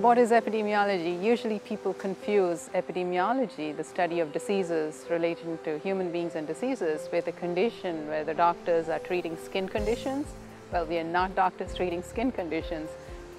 What is epidemiology? Usually people confuse epidemiology, the study of diseases relating to human beings and diseases, with a condition where the doctors are treating skin conditions. Well, we are not doctors treating skin conditions.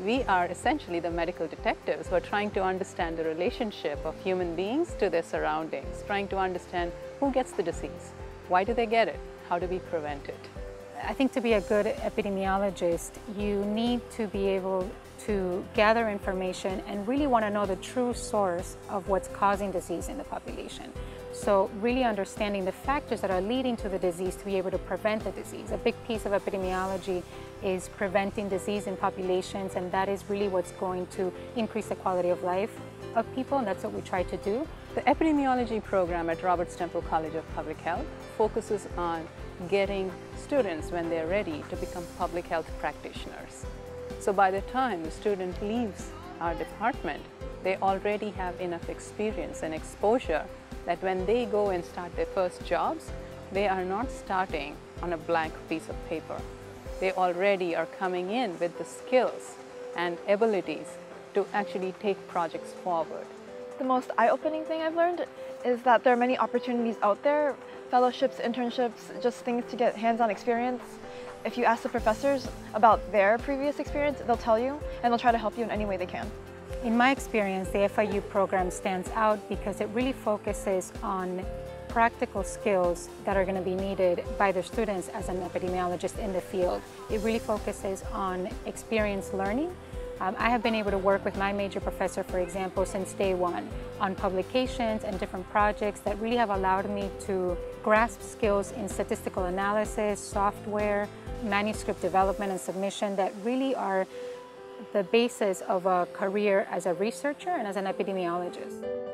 We are essentially the medical detectives who are trying to understand the relationship of human beings to their surroundings, trying to understand who gets the disease, why do they get it, how do we prevent it. I think to be a good epidemiologist, you need to be able to gather information and really want to know the true source of what's causing disease in the population. So really understanding the factors that are leading to the disease to be able to prevent the disease. A big piece of epidemiology is preventing disease in populations and that is really what's going to increase the quality of life of people and that's what we try to do. The epidemiology program at Robert Stempel College of Public Health focuses on getting students when they're ready to become public health practitioners. So by the time the student leaves our department, they already have enough experience and exposure that when they go and start their first jobs, they are not starting on a blank piece of paper. They already are coming in with the skills and abilities to actually take projects forward. The most eye-opening thing I've learned is that there are many opportunities out there, fellowships, internships, just things to get hands-on experience if you ask the professors about their previous experience, they'll tell you and they'll try to help you in any way they can. In my experience, the FIU program stands out because it really focuses on practical skills that are going to be needed by the students as an epidemiologist in the field. It really focuses on experience learning. Um, I have been able to work with my major professor, for example, since day one on publications and different projects that really have allowed me to grasp skills in statistical analysis, software, manuscript development and submission that really are the basis of a career as a researcher and as an epidemiologist.